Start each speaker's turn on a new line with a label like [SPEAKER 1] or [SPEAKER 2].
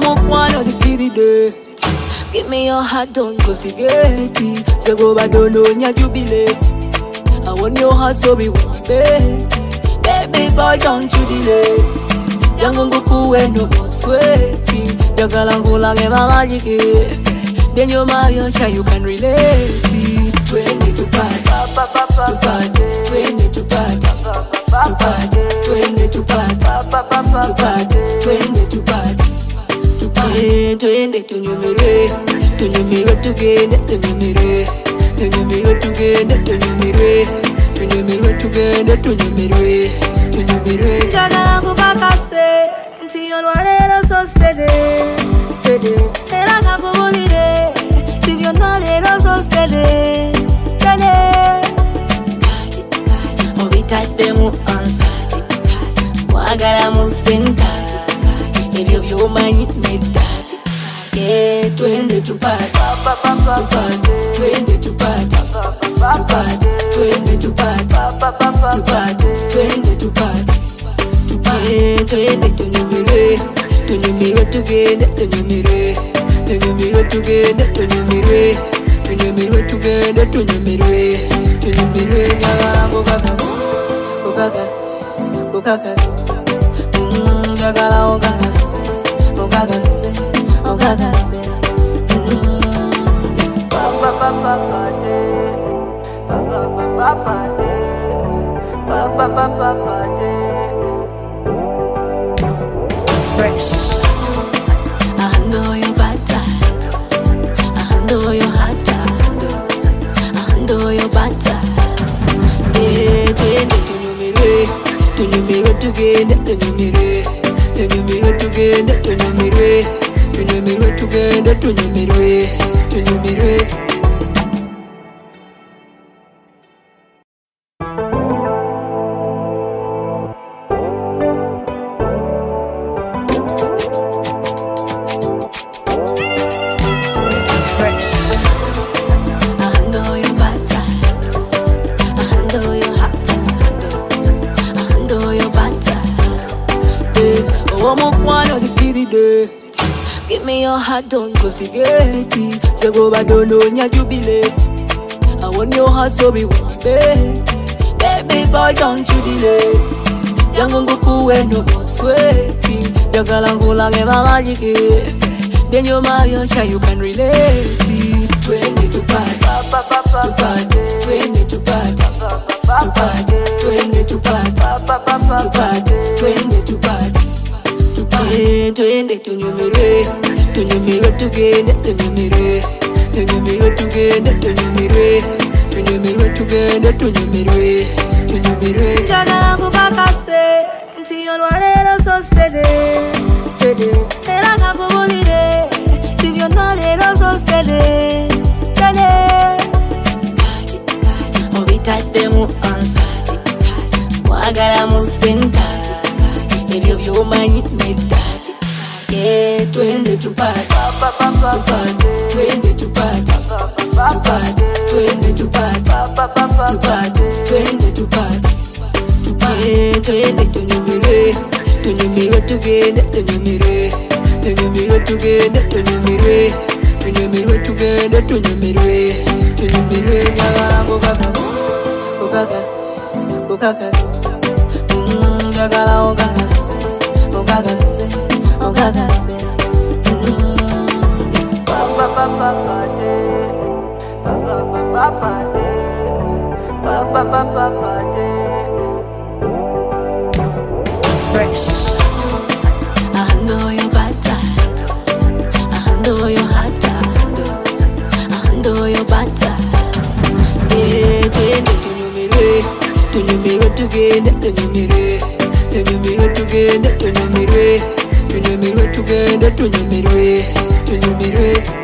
[SPEAKER 1] the day. Give me your heart, don't go stigati. They go back, don't know, nya jubilate. I want your heart, so be one baby. Baby boy, don't you delay. Jango nguku weno mo sweaty. Jagala ngula ngema majiki. Then you're my sure you can relate. Twende tupate, tupate, twende tupate, tupate, twende tupate, tupate, twende tupate. Tupate, twende tunyumire, tunyumire tugende, tunyumire, tunyumire tugende, tunyumire, tunyumire tugende, tunyumire, tunyumire.
[SPEAKER 2] njagala nkukakase nti olwaleero so stede stede era kakubulire ti byonna leero so stede stede
[SPEAKER 1] obitaddemu ansati kwagala mu sentati ebyo byomanyi neddati Eh, twende tupate. Tupate twende tupate. Tupate twende tupate. Tupate twende tupate. Tupate twende tunyumire. Tunyumire tugende tunyumire. Tunyumire tugende tunyumire. Tunyumire tugende tunyumire. Tunyumire njagala kukakasa kukakasa kukakasa Mm, njagala okakasa okakase okakase Mm. Pa-pa-pa-pa-pa-te. Pa-pa-pa-pa-pa-te. Pa-pa-pa-pa-pa-te. Fresh. I handle your butter. I handle your heart. I handle your butter. Yeah, twende tunyumire, tunyumire tugende, tunyumire, tunyumire tunyumire, tunyumire tugende, tunyumire, tunyumire. Fresh. I handle your butter. I handle your heart. I handle your butter. Yeah, I'm up one of this busy day. Give me your heart, don't go stigati. You go back, don't know, nya jubilate. I want your heart, so be one baby. Baby boy, don't you delay. Jango nguku weno mo sweaty. Jagala ngula ngema majiki. Then you're my sure you can relate. Twende tupate, tupate, twende tupate, tupate, twende tupate, tupate, twende tupate. Tupate, twende tunyumire, tunyumire tugende, tunyumire, tunyumire tugende, tunyumire, tunyumire tugende, tunyumire, tunyumire.
[SPEAKER 2] njagala nkukakase nti olwaleero so stede stede era kakubulire ti byonna leero so stede stede
[SPEAKER 1] obitaddemu ansati kwagala mu sentati ebyo byomanyi neddati Eh, twende tupate. Tupate twende tupate. Tupate twende tupate. Tupate twende tupate. Tupate twende tunyumire. Tunyumire tugende tunyumire. Tunyumire tugende tunyumire. Tunyumire tugende tunyumire. Tunyumire njagala kukakasa kukakasa kukakasa Mm, njagala okakase okakase okakase Mm. Pa-pa-pa-pa-pa-te. Pa-pa-pa-pa-pa-te. Pa-pa-pa-pa-pa-te. Fresh. I handle your butter. I handle your heart. I handle your butter. Yeah, twende tunyumire, tunyumire tugende, tunyumire, tunyumire tugende, tunyumire, tunyumire tugende, tunyumire, tunyumire.